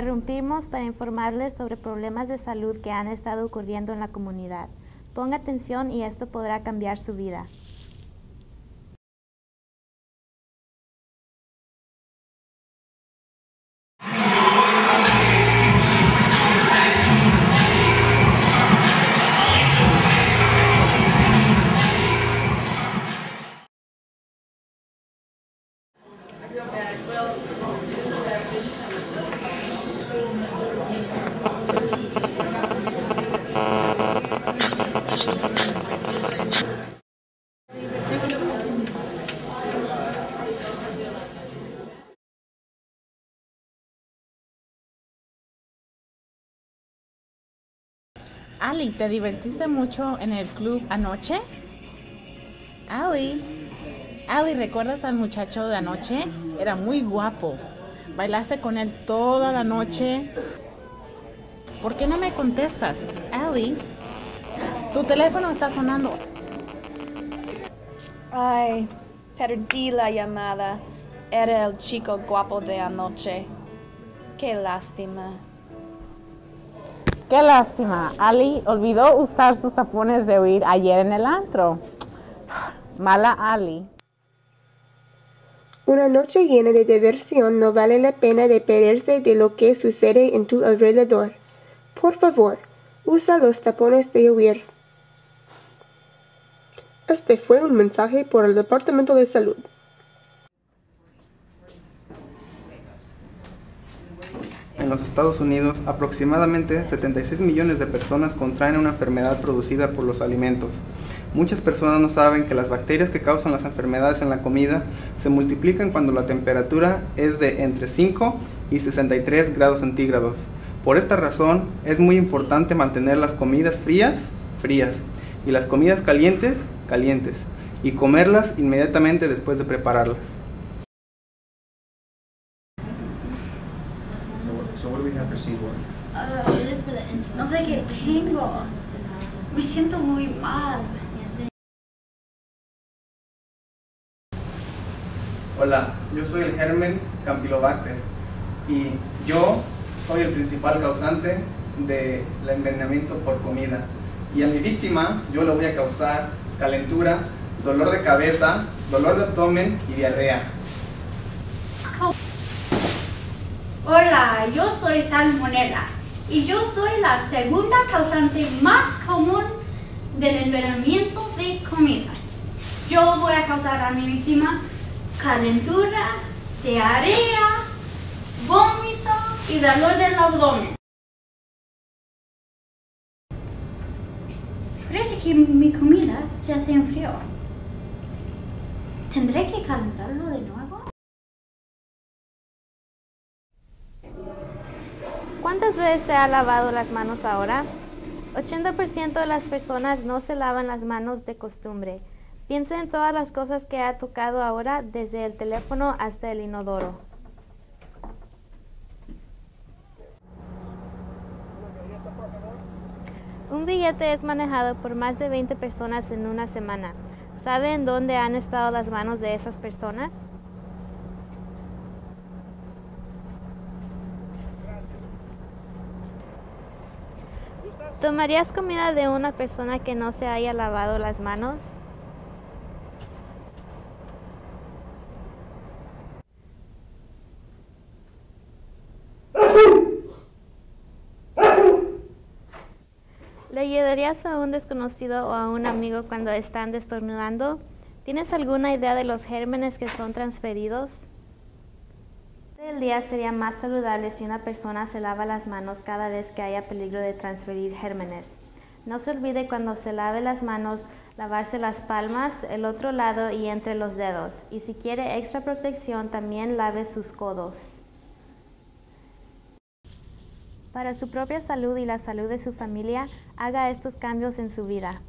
interrumpimos para informarles sobre problemas de salud que han estado ocurriendo en la comunidad. Ponga atención y esto podrá cambiar su vida. Ali, ¿te divertiste mucho en el club anoche? Ali, Ali, ¿recuerdas al muchacho de anoche? Era muy guapo. ¿Bailaste con él toda la noche? ¿Por qué no me contestas? Ali, tu teléfono está sonando. Ay, perdí la llamada. Era el chico guapo de anoche. Qué lástima. Qué lástima. Ali olvidó usar sus tapones de oír ayer en el antro. Mala Ali. Una noche llena de diversión no vale la pena de perderse de lo que sucede en tu alrededor. Por favor, usa los tapones de oír. Este fue un mensaje por el Departamento de Salud. En los Estados Unidos, aproximadamente 76 millones de personas contraen una enfermedad producida por los alimentos. Muchas personas no saben que las bacterias que causan las enfermedades en la comida se multiplican cuando la temperatura es de entre 5 y 63 grados centígrados. Por esta razón, es muy importante mantener las comidas frías, frías, y las comidas calientes, calientes, y comerlas inmediatamente después de prepararlas. No sé qué tengo. Me siento muy mal. Hola, yo soy el germen Campylobacter y yo soy el principal causante del envenenamiento por comida. Y a mi víctima yo le voy a causar calentura, dolor de cabeza, dolor de abdomen y diarrea. Hola, yo soy Salmonella y yo soy la segunda causante más común del envenenamiento de comida. Yo voy a causar a mi víctima calentura, diarrea, vómito y dolor del abdomen. Parece que mi comida ya se enfrió. ¿Tendré que calentarlo de nuevo? ¿Cuántas veces se ha lavado las manos ahora? 80% de las personas no se lavan las manos de costumbre. Piensa en todas las cosas que ha tocado ahora, desde el teléfono hasta el inodoro. Un billete es manejado por más de 20 personas en una semana. ¿Sabe en dónde han estado las manos de esas personas? ¿Tomarías comida de una persona que no se haya lavado las manos? ¿Le ayudarías a un desconocido o a un amigo cuando están destornudando? ¿Tienes alguna idea de los gérmenes que son transferidos? El día sería más saludable si una persona se lava las manos cada vez que haya peligro de transferir gérmenes. No se olvide cuando se lave las manos lavarse las palmas, el otro lado y entre los dedos. Y si quiere extra protección, también lave sus codos. Para su propia salud y la salud de su familia, haga estos cambios en su vida.